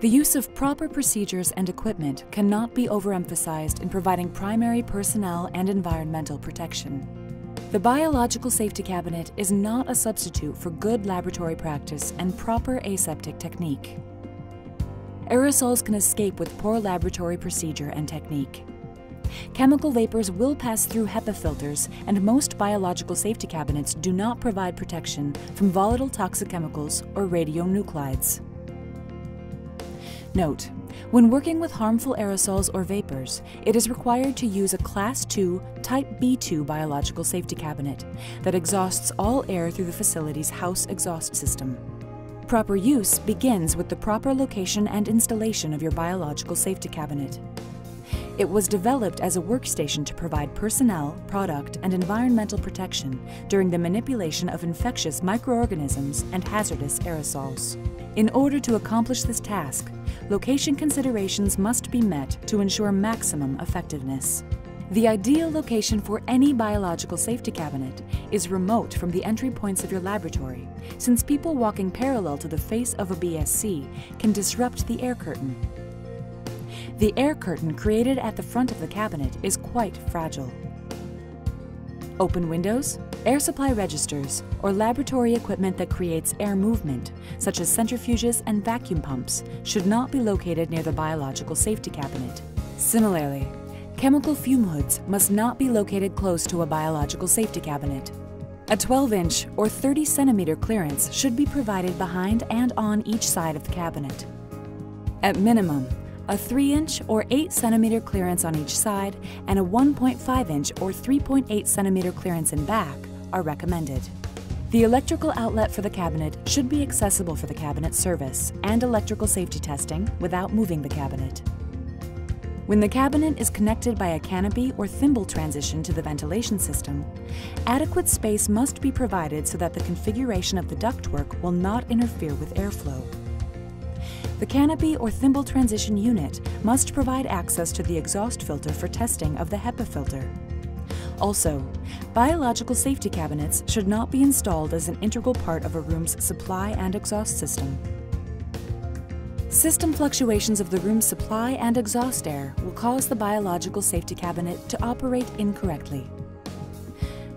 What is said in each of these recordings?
The use of proper procedures and equipment cannot be overemphasized in providing primary personnel and environmental protection. The Biological Safety Cabinet is not a substitute for good laboratory practice and proper aseptic technique. Aerosols can escape with poor laboratory procedure and technique. Chemical vapors will pass through HEPA filters, and most biological safety cabinets do not provide protection from volatile toxic chemicals or radionuclides. Note, when working with harmful aerosols or vapors, it is required to use a Class II Type B2 biological safety cabinet that exhausts all air through the facility's house exhaust system. Proper use begins with the proper location and installation of your biological safety cabinet. It was developed as a workstation to provide personnel, product, and environmental protection during the manipulation of infectious microorganisms and hazardous aerosols. In order to accomplish this task, location considerations must be met to ensure maximum effectiveness. The ideal location for any biological safety cabinet is remote from the entry points of your laboratory, since people walking parallel to the face of a BSC can disrupt the air curtain the air curtain created at the front of the cabinet is quite fragile. Open windows, air supply registers, or laboratory equipment that creates air movement, such as centrifuges and vacuum pumps, should not be located near the biological safety cabinet. Similarly, chemical fume hoods must not be located close to a biological safety cabinet. A 12 inch or 30 centimeter clearance should be provided behind and on each side of the cabinet. At minimum, a 3 inch or 8 centimeter clearance on each side, and a 1.5 inch or 3.8 centimeter clearance in back are recommended. The electrical outlet for the cabinet should be accessible for the cabinet service and electrical safety testing without moving the cabinet. When the cabinet is connected by a canopy or thimble transition to the ventilation system, adequate space must be provided so that the configuration of the ductwork will not interfere with airflow. The canopy or thimble transition unit must provide access to the exhaust filter for testing of the HEPA filter. Also, biological safety cabinets should not be installed as an integral part of a room's supply and exhaust system. System fluctuations of the room's supply and exhaust air will cause the biological safety cabinet to operate incorrectly.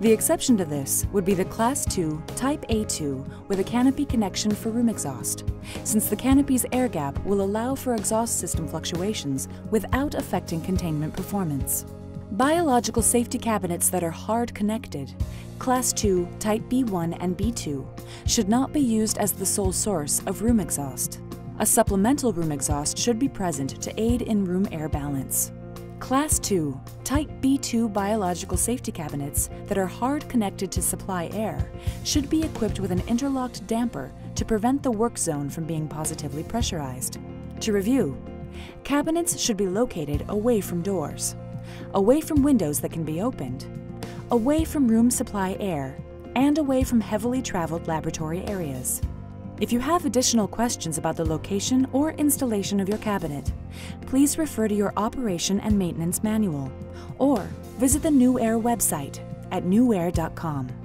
The exception to this would be the Class 2 Type A2 with a canopy connection for room exhaust, since the canopy's air gap will allow for exhaust system fluctuations without affecting containment performance. Biological safety cabinets that are hard connected, Class 2 Type B1 and B2, should not be used as the sole source of room exhaust. A supplemental room exhaust should be present to aid in room air balance. Class 2 Type B2 biological safety cabinets that are hard connected to supply air should be equipped with an interlocked damper to prevent the work zone from being positively pressurized. To review, cabinets should be located away from doors, away from windows that can be opened, away from room supply air, and away from heavily traveled laboratory areas. If you have additional questions about the location or installation of your cabinet, please refer to your operation and maintenance manual or visit the NuAire website at nuaire.com.